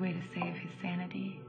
way to save his sanity.